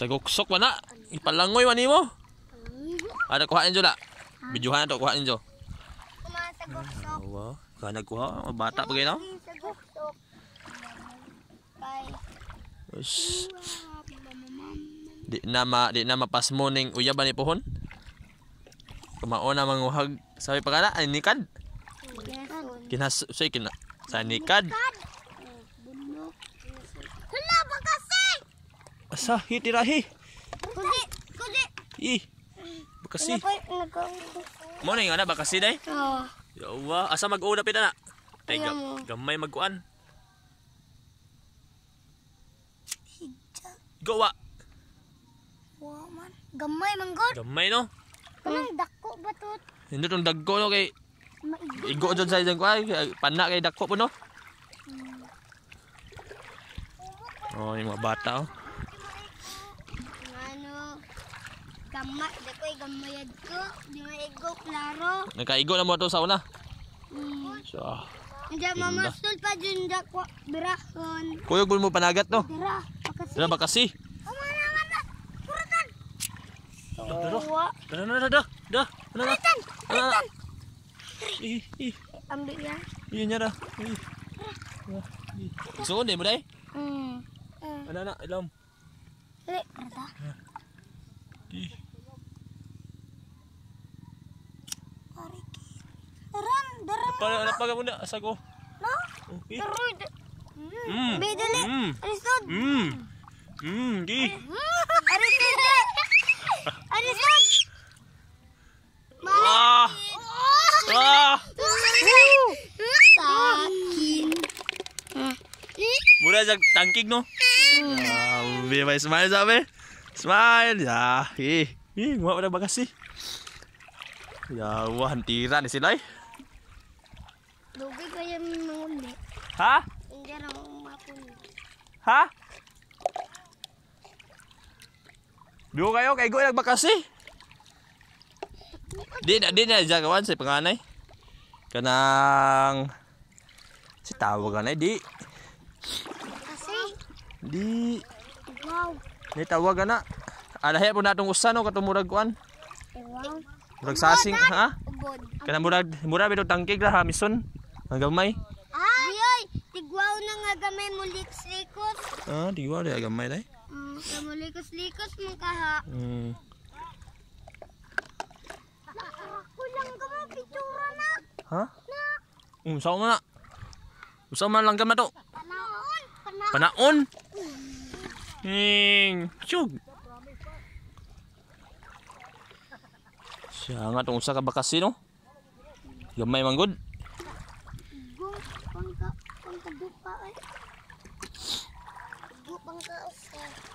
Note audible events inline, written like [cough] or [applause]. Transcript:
Sa guksok man na. Ipalangoy man nimo. Ada kuhain jo la. Bidyuhan to kuhain jo. Kumasagok-sok. Wow. Ka nagkuha, mga bata pa no? Sagok-sok. Kay Ush. Di na ma di na mapas mo ning uyaban ni pohon. Kumao na manguhag sabi pa kana ay nikad. Kinas say kina sa nikad. Bunok. Hala ba kasi? Asa hitirahi. Kusi, kusi. Ih. Bakasi. Ano? Mo ning ana bakasi day. Oh. Ya Allah, asa mag-una pita na. Tay Ayaw ga- mo. gamay magkuan. Gawa. Wow man. Gamay man god. Gamay no. Kanang dako ba to? Hindi tong dagko no kay igo jud sa isang kuan kay pana kay dagko po no. Oh, yung mga bata oh. Ano? Gamay, dakoy gamayad ko. Di maigo klaro. Nagkaigo na mo to sa una. Hmm. So, Hindi mamasul pa dyan dako. Birahon. kuyog mo panagat no. Dira. Pakasi. Dara ba kasi? Uma naman na. Kuratan. Dara. Dara dara. Dara. Na? Kuritan. Ah. Ih, ih. Ambil yan. Iya nya dah. So, ni mo day. Hmm. Ano na, ilom. Dili. Kurata. Ih. Para na pa muna asa ko. No? Oh, ih. Daroy. Mm. Hmm. Bidali. Mm. Arisod. Mm. Mm, di. [laughs] Arisod. [laughs] Arisod. Ah. Ah. Sakin. Mura jag tangkig no. Ah, be may smile sabi. Smile. Ya, ih. Ih, mo pada bagasi. Ya, wah hantira ni sila Ha? Hindi na makuli. Ha? Duo kayo kay nagbakasi. Di na di na jagawan sa panganay. Kanang si tawag kanay di. Kasi. Di Wow. ni tawag na. Alahe po natong usan no katong murag kuan. Wow. Murag sasing ha? Kanang murag murag bitaw tangkig ra ha mison. Ang gamay. Tigwaw na nga gamay mo liks-likos. Ah, di wa di gamay dai. Mm, mo likos-likos mo kaha. Hmm. Kulang ka mo, pictura na. Ha? Um, sa na. Usa man lang gama to. Panaon. Panaon. Ning, syug. Siya nga tong usa ka bakasi no. Gamay man pangka, pangkadupa ay. Go, pangka, usa.